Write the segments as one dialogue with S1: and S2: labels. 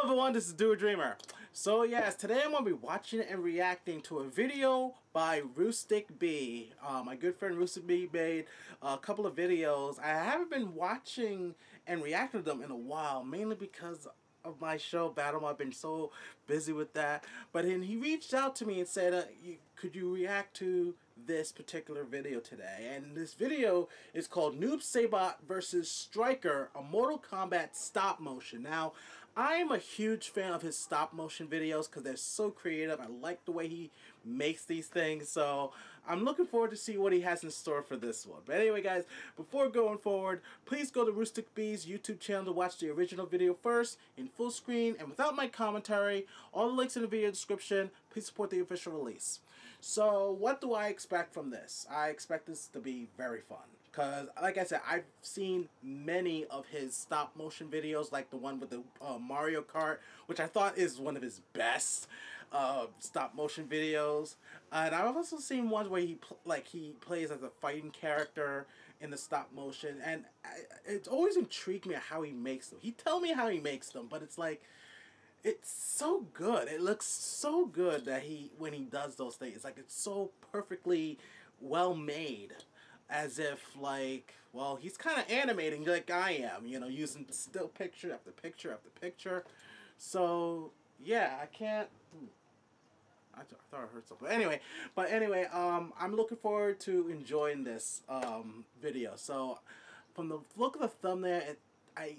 S1: Hello everyone, this is Duo Dreamer. So yes, today I'm going to be watching and reacting to a video by Rustic B. Uh, my good friend Rustic B made a couple of videos. I haven't been watching and reacting to them in a while, mainly because of my show Battle. I've been so busy with that. But then he reached out to me and said, uh, you, could you react to this particular video today? And this video is called Noob Saibot versus Stryker, a Mortal Kombat stop motion. Now, I'm a huge fan of his stop motion videos because they're so creative. I like the way he makes these things. So I'm looking forward to see what he has in store for this one. But anyway, guys, before going forward, please go to Rustic B's YouTube channel to watch the original video first in full screen and without my commentary. All the links in the video description. Please support the official release. So what do I expect from this? I expect this to be very fun. Because, like I said, I've seen many of his stop motion videos, like the one with the uh, Mario Kart, which I thought is one of his best uh, stop motion videos. And I've also seen ones where he like he plays as a fighting character in the stop motion, and I, it's always intrigued me how he makes them. He tell me how he makes them, but it's like it's so good. It looks so good that he when he does those things. Like it's so perfectly well made as if like well he's kind of animating like I am you know using still picture after picture after picture. So yeah I can't hmm, I, th I thought I heard something. Anyway but anyway um I'm looking forward to enjoying this um video. So from the look of the thumbnail it, I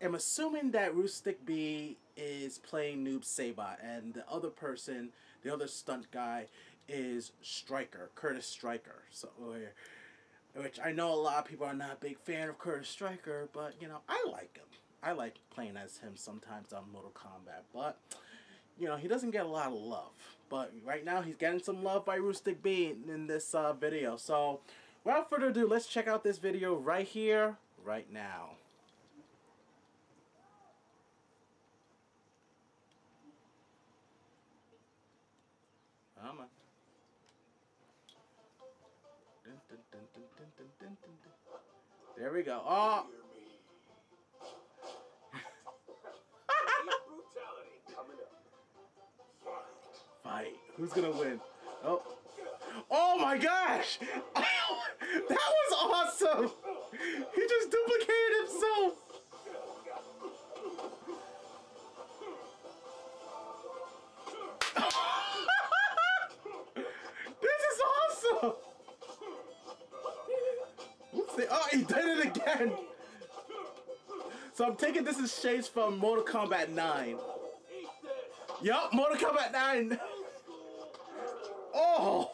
S1: am assuming that Rustic B is playing Noob Saibot and the other person the other stunt guy is Stryker Kurtis Stryker. So which I know a lot of people are not a big fan of Kurtis Stryker, but you know, I like him. I like playing as him sometimes on Mortal Kombat, but you know, he doesn't get a lot of love. But right now, he's getting some love by Rustic B in this uh, video. So, without further ado, let's check out this video right here, right now. There we go. Oh! Fight. Who's gonna win? Oh. Oh my gosh! that was awesome! He just duplicated Oh, he did it again! So I'm taking this as shades from Mortal Kombat 9. Yup, Mortal Kombat 9! Oh!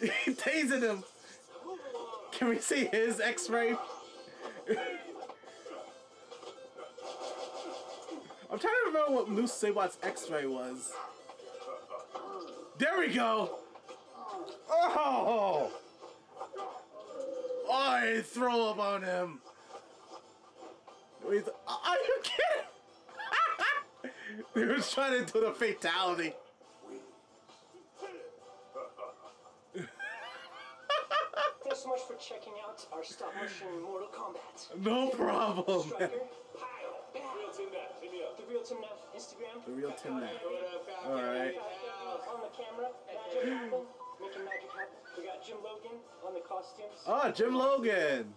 S1: He tasing him! Can we see his x-ray? I'm trying to remember what Noob Saibot's x-ray was. There we go! Oh! I throw up on him. Wait, are you kidding? he was trying to do the fatality.
S2: Thanks so much for checking out our stop motion Mortal Kombat.
S1: No problem.
S2: Stryker, real Tim Neff, hit me up. The real Tim Neff, Instagram.
S1: The real Tim Neff. All right.
S2: On the camera, magic happen, making magic happen. We got Jim Logan on the costumes.
S1: Oh, Jim Logan.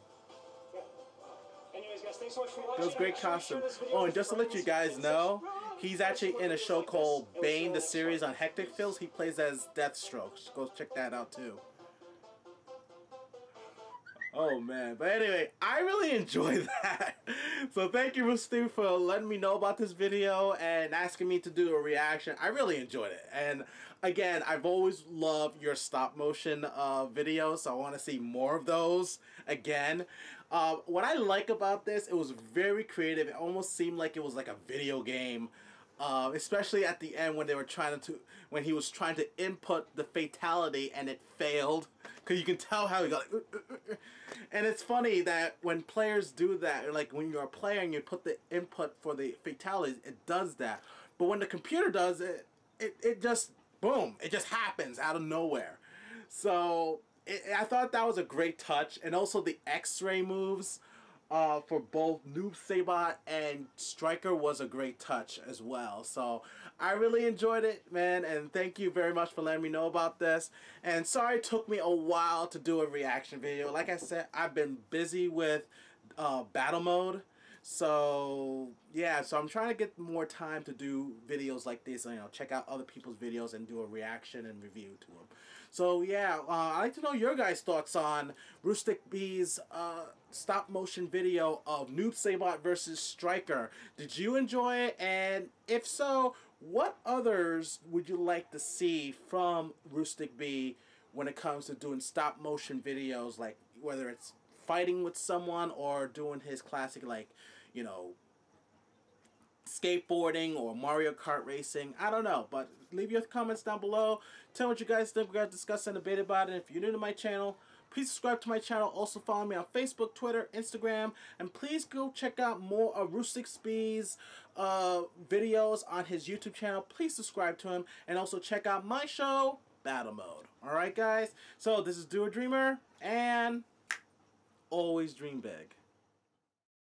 S2: Anyways, guys, thanks so much for watching.
S1: Those great costumes. Oh, and just to let you guys know, he's actually in a show called Bane, the series on Hectic Films. He plays as Deathstroke. Go check that out too. Oh man, but anyway, I really enjoy that. so thank you, Rusty, for letting me know about this video and asking me to do a reaction. I really enjoyed it. And again, I've always loved your stop motion uh, videos, so I want to see more of those again. Uh, what I like about this, it was very creative. It almost seemed like it was like a video game. Uh, especially at the end when they were trying to when he was trying to input the fatality and it failed. Because you can tell how he got like, and it's funny that when players do that like when you're a player and you put the input for the fatalities it does that. But when the computer does it it, it just boom it just happens out of nowhere. So it, I thought that was a great touch and also the x-ray moves uh, for both Noob Saibot and Stryker was a great touch as well. So I really enjoyed it, man, and thank you very much for letting me know about this. And sorry it took me a while to do a reaction video. Like I said, I've been busy with uh, battle mode. So yeah, so I'm trying to get more time to do videos like this. You know, check out other people's videos and do a reaction and review to them. So yeah, uh, I'd like to know your guys' thoughts on Rustic B's uh, stop motion video of Noob Saibot versus Stryker. Did you enjoy it? And if so, what others would you like to see from Rustic B when it comes to doing stop motion videos, like whether it's fighting with someone or doing his classic like, you know, skateboarding or Mario Kart racing. I don't know, but leave your comments down below. Tell me what you guys think. We're going to discuss and debate about it. If you're new to my channel, please subscribe to my channel. Also follow me on Facebook, Twitter, Instagram. And please go check out more of Rustic B's uh, videos on his YouTube channel. Please subscribe to him. And also check out my show, Battle Mode. Alright guys? So this is Duo Dreamer. And always dream big.